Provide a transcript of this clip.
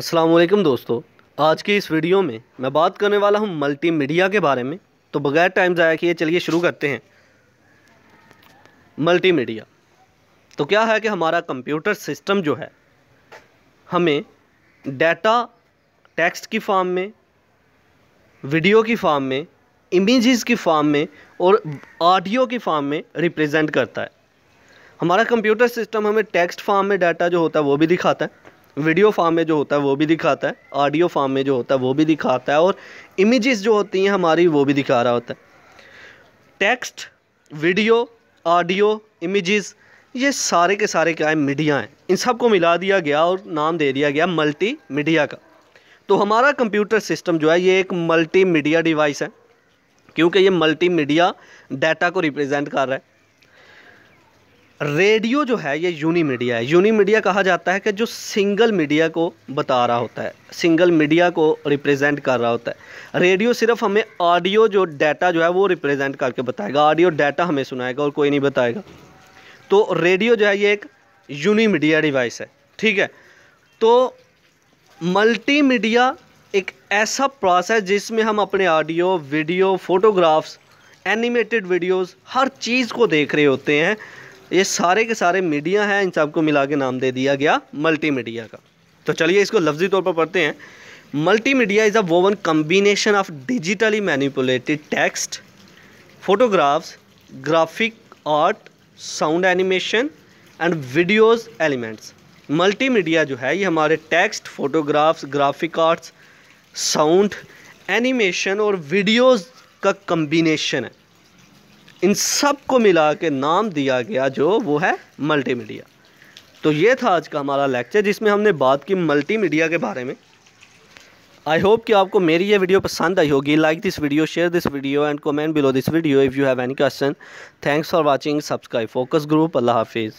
अस्सलाम वालेकुम दोस्तों। आज की इस वीडियो में मैं बात करने वाला हूँ मल्टीमीडिया के बारे में। तो बगैर टाइम ज़ाया किए चलिए शुरू करते हैं। मल्टीमीडिया। तो क्या है कि हमारा कंप्यूटर सिस्टम जो है, हमें डाटा टेक्स्ट की फॉर्म में, वीडियो की फॉर्म में, इमेजेस की फॉर्म में और ऑडियो की फॉर्म में रिप्रेजेंट करता है। हमारा कंप्यूटर सिस्टम हमें टेक्स्ट फॉर्म में डाटा जो होता है वो भी दिखाता है। वीडियो फॉर्म में जो होता है वो भी दिखाता है ऑडियो फॉर्म में जो होता है वो भी दिखाता है और इमेजेस जो होती हैं हमारी वो भी दिखा रहा होता है। टेक्स्ट वीडियो ऑडियो इमेजेस ये सारे के सारे क्या है मीडिया हैं। इन सबको मिला दिया गया और नाम दे दिया गया मल्टी मीडिया का। तो हमारा कंप्यूटर सिस्टम जो है, ये एक मल्टी मीडिया डिवाइस है, क्योंकि ये मल्टी मीडिया डाटा को रिप्रेजेंट कर रहा है। रेडियो जो है, ये यूनी मीडिया है। यूनी मीडिया कहा जाता है कि जो सिंगल मीडिया को बता रहा होता है, सिंगल मीडिया को रिप्रेजेंट कर रहा होता है। रेडियो सिर्फ़ हमें ऑडियो जो डाटा जो है, वो रिप्रेजेंट करके बताएगा। ऑडियो डाटा हमें सुनाएगा और कोई नहीं बताएगा। तो रेडियो जो है, ये एक यूनी मीडिया डिवाइस है, ठीक है? तो मल्टी एक ऐसा प्रोसेस जिसमें हम अपने audio, video photographs animated videos हर चीज़ को देख रहे होते हैं। ये सारे के सारे मीडिया हैं, इन सबको मिला के नाम दे दिया गया मल्टी मीडिया का। तो चलिए इसको लफ्जी तौर पर पढ़ते हैं। Multimedia is a woven combination of digitally manipulated text photographs graphic art sound animation and videos elements multimedia जो है, ये हमारे text photographs graphic arts sound animation और वीडियोज़ का कम्बिनेशन है। इन सबको मिला के नाम दिया गया जो वो है मल्टीमीडिया तो ये था आज का हमारा लेक्चर जिसमें हमने बात की मल्टीमीडिया के बारे में। आई होप कि आपको मेरी ये वीडियो पसंद आई होगी। Like this video share this video and comment below this video if you have any question thanks for watching subscribe focus group अल्लाह हाफिज़।